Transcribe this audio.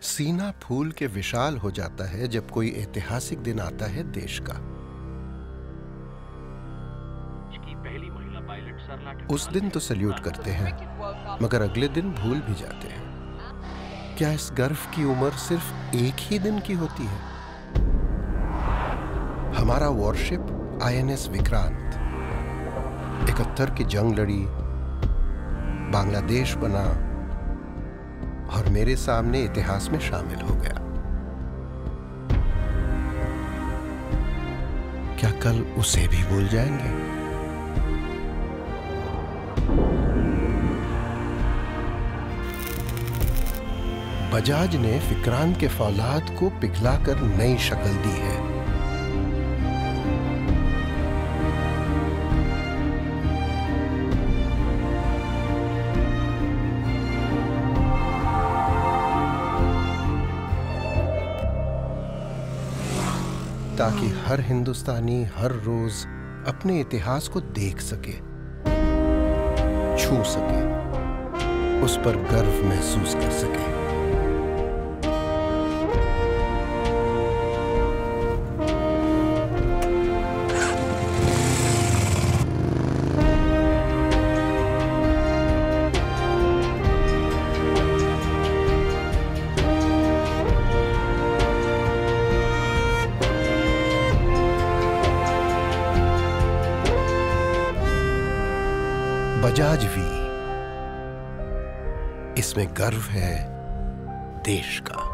सीना फूल के विशाल हो जाता है जब कोई ऐतिहासिक दिन आता है देश का। उस दिन तो सल्यूट करते हैं मगर अगले दिन भूल भी जाते हैं। क्या इस गर्व की उम्र सिर्फ़ एक ही दिन की होती है? हमारा वॉरशिप आईएनएस विक्रांत। इकहत्तर की जंग लड़ी बांग्लादेश बना और मेरे सामने इतिहास में शामिल हो गया। क्या कल उसे भी भूल जाएँगे? बजाज ने विक्रांत के फौलाद को पिघलाकर नई शक्ल दी है। ताकि हर हिंदुस्तानी हर रोज अपने इतिहास को देख सके, छू सके, उस पर गर्व महसूस कर सके। बजाज वी इसमें गर्व है देश का।